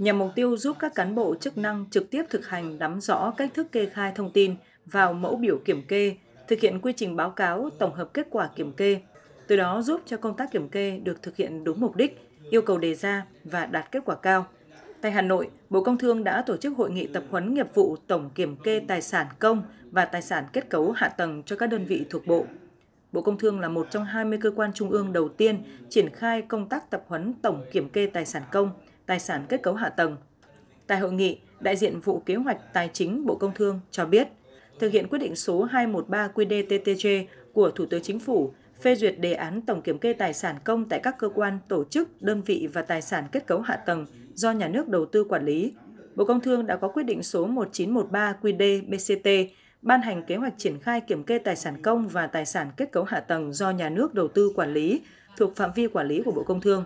nhằm mục tiêu giúp các cán bộ chức năng trực tiếp thực hành nắm rõ cách thức kê khai thông tin vào mẫu biểu kiểm kê, thực hiện quy trình báo cáo tổng hợp kết quả kiểm kê, từ đó giúp cho công tác kiểm kê được thực hiện đúng mục đích, yêu cầu đề ra và đạt kết quả cao. Tại Hà Nội, Bộ Công Thương đã tổ chức hội nghị tập huấn nghiệp vụ tổng kiểm kê tài sản công và tài sản kết cấu hạ tầng cho các đơn vị thuộc Bộ. Bộ Công Thương là một trong 20 cơ quan trung ương đầu tiên triển khai công tác tập huấn tổng kiểm kê tài sản công, tài sản kết cấu hạ tầng. Tại hội nghị, đại diện vụ kế hoạch tài chính Bộ Công Thương cho biết, thực hiện quyết định số 213 QĐ-TTG của Thủ tướng Chính phủ phê duyệt đề án tổng kiểm kê tài sản công tại các cơ quan, tổ chức, đơn vị và tài sản kết cấu hạ tầng do nhà nước đầu tư quản lý. Bộ Công Thương đã có quyết định số 1913 QĐ-BCT ban hành kế hoạch triển khai kiểm kê tài sản công và tài sản kết cấu hạ tầng do nhà nước đầu tư quản lý thuộc phạm vi quản lý của Bộ Công Thương.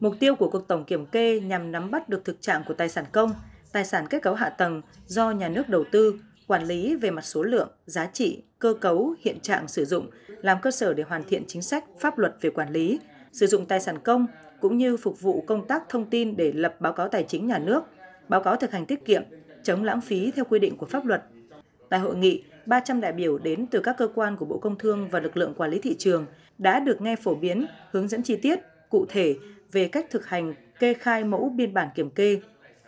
Mục tiêu của cuộc tổng kiểm kê nhằm nắm bắt được thực trạng của tài sản công, tài sản kết cấu hạ tầng do nhà nước đầu tư, quản lý về mặt số lượng, giá trị, cơ cấu, hiện trạng sử dụng, làm cơ sở để hoàn thiện chính sách, pháp luật về quản lý, sử dụng tài sản công cũng như phục vụ công tác thông tin để lập báo cáo tài chính nhà nước, báo cáo thực hành tiết kiệm, chống lãng phí theo quy định của pháp luật. Tại hội nghị, 300 đại biểu đến từ các cơ quan của Bộ Công Thương và lực lượng quản lý thị trường đã được nghe phổ biến, hướng dẫn chi tiết, cụ thể về cách thực hành kê khai mẫu biên bản kiểm kê,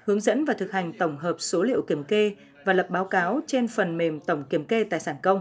hướng dẫn và thực hành tổng hợp số liệu kiểm kê và lập báo cáo trên phần mềm tổng kiểm kê tài sản công.